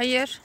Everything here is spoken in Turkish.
Hayır.